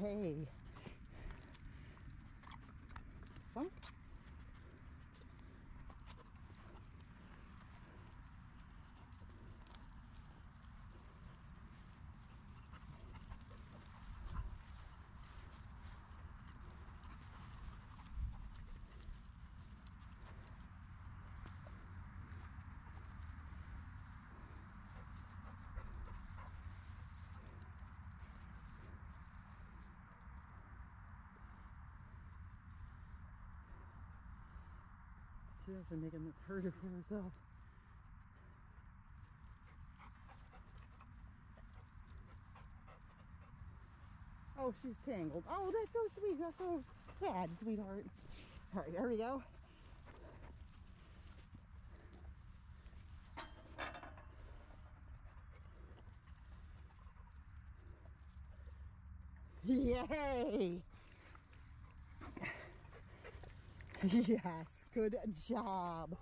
hey. Actually making this harder for herself. Oh, she's tangled. Oh, that's so sweet. That's so sad, sweetheart. All right, there we go. Yay! Yes, good job.